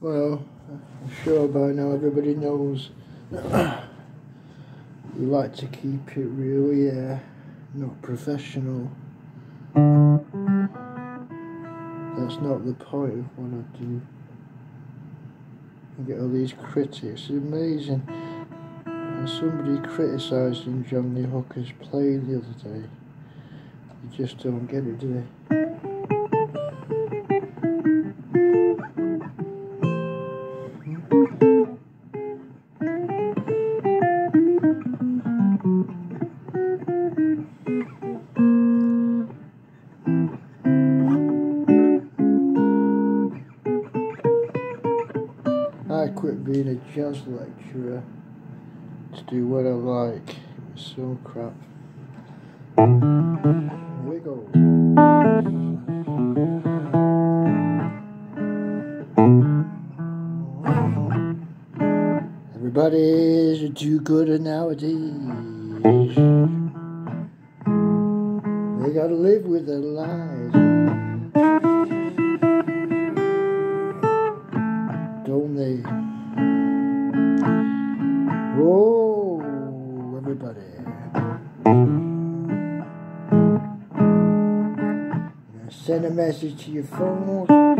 Well, I'm sure by now everybody knows we like to keep it real, yeah, uh, not professional. That's not the point of what I do. I get all these critics, it's amazing. And somebody criticising John Lee Hooker's play the other day. You just don't get it, do they? I quit being a jazz lecturer to do what I like. It's so crap. Go. Everybody's a do-gooder nowadays. They gotta live with their lives. Whoa, everybody. Send a message to your phone. Oh,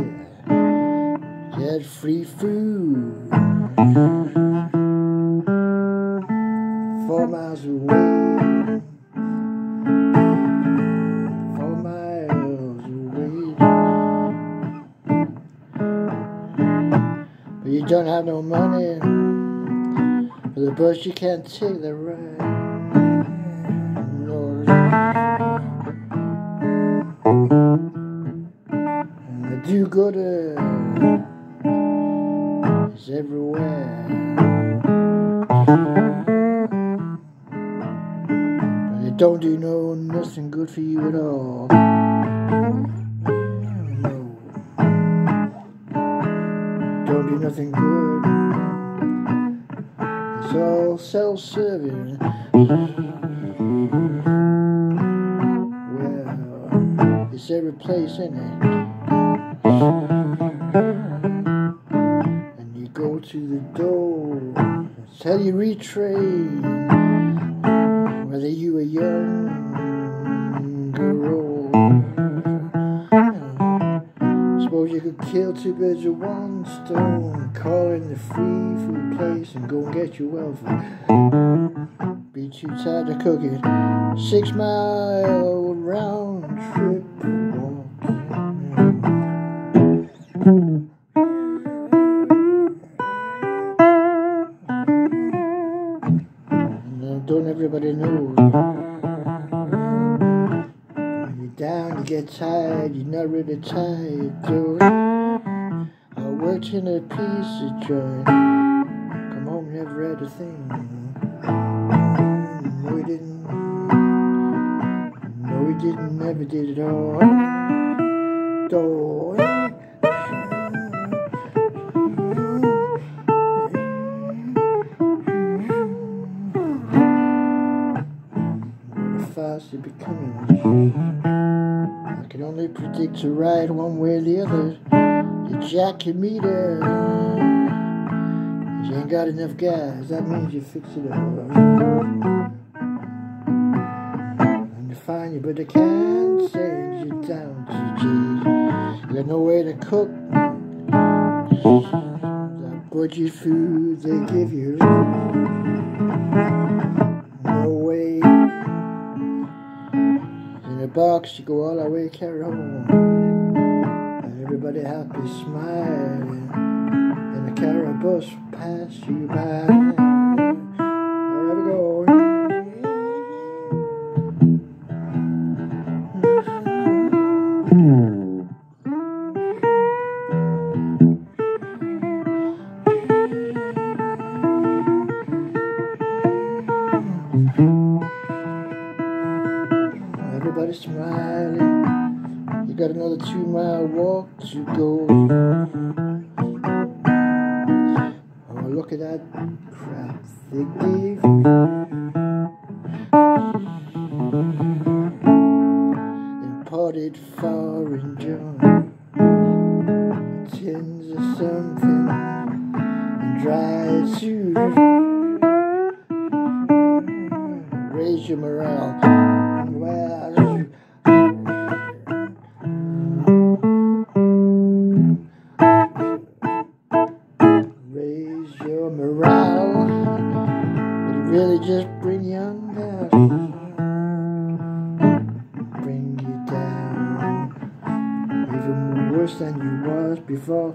yeah. Get free food. Don't have no money for the bus, you can't take the ride. Lord. And the do gooder is everywhere. But don't do no nothing good for you at all. Don't do nothing good. Well, it's every place, isn't it? And you go to the door, tell you retrain, whether you were young or old. Suppose you could kill two birds with one stone, call in the free food place and go and get your welfare. Be too tired to cook it. Six mile round trip. Don't everybody know? When you're down, you get tired, you're not really tired, dude. I worked in a pizza joint. Come home, never had a thing. Didn't. No, we didn't, never did it all. What fast you're becoming. I can only predict to ride one way or the other. You jack your meter. You ain't got enough gas. That means you fix it up. Find you, but they can't send you down to. You got no way to cook. That budget food they give you. No way. In a box, you go all the way, carry home. And everybody happy, smiling. And the car bus pass you by. everybody's smiling. You got another two mile walk to go. Oh, look at that crap they gave And parted far and Tins of something. And dry shoes. Raise your morale. Bring you down, even more worse than you was before.